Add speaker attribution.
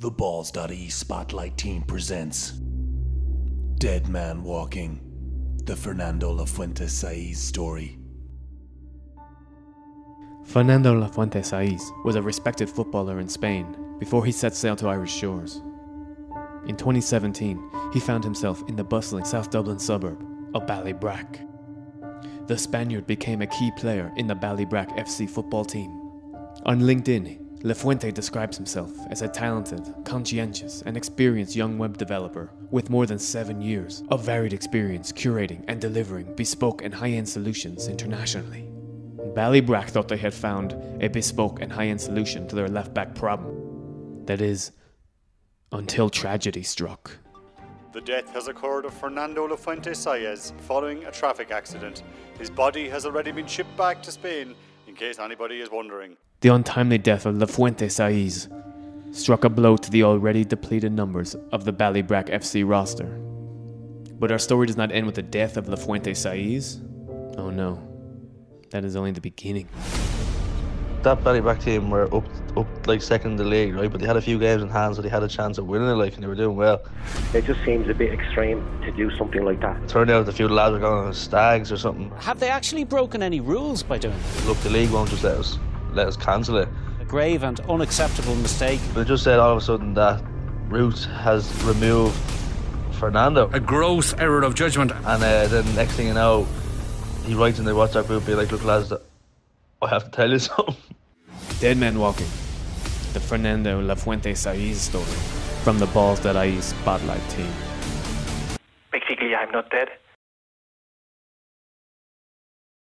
Speaker 1: The Balls.ie Spotlight team presents Dead Man Walking, the Fernando Lafuente Saiz story.
Speaker 2: Fernando Lafuente Saiz was a respected footballer in Spain before he set sail to Irish shores. In 2017, he found himself in the bustling South Dublin suburb of Ballybrack. The Spaniard became a key player in the Ballybrack FC football team. On LinkedIn, Lafuente describes himself as a talented, conscientious, and experienced young web developer with more than seven years of varied experience curating and delivering bespoke and high end solutions internationally. Ballybrack thought they had found a bespoke and high end solution to their left back problem. That is, until tragedy struck.
Speaker 3: The death has occurred of Fernando Lafuente Saiz following a traffic accident. His body has already been shipped back to Spain, in case anybody is wondering.
Speaker 2: The untimely death of La Fuente Saiz struck a blow to the already depleted numbers of the Ballybrack FC roster. But our story does not end with the death of La Fuente Saiz. Oh no, that is only the beginning.
Speaker 4: that Ballybrack team were up up like second in the league, right? But they had a few games in hand, so they had a chance of winning it, like, and they were doing well.
Speaker 5: It just seems a bit extreme to do something like that.
Speaker 4: Turned out a few lads were going on stags or something.
Speaker 6: Have they actually broken any rules by doing it?
Speaker 4: Look, the league won't just let us let us cancel it.
Speaker 6: A grave and unacceptable mistake.
Speaker 4: But it just said all of a sudden that Root has removed Fernando,
Speaker 7: a gross error of judgment.
Speaker 4: and uh, then next thing you know, he writes in the WhatsApp group, be like, "Look, lads, I have to tell you something."
Speaker 2: Dead Man Walking, the Fernando Lafuente Saiz story from the Balls.ie Spotlight team.
Speaker 8: Basically, I'm not dead.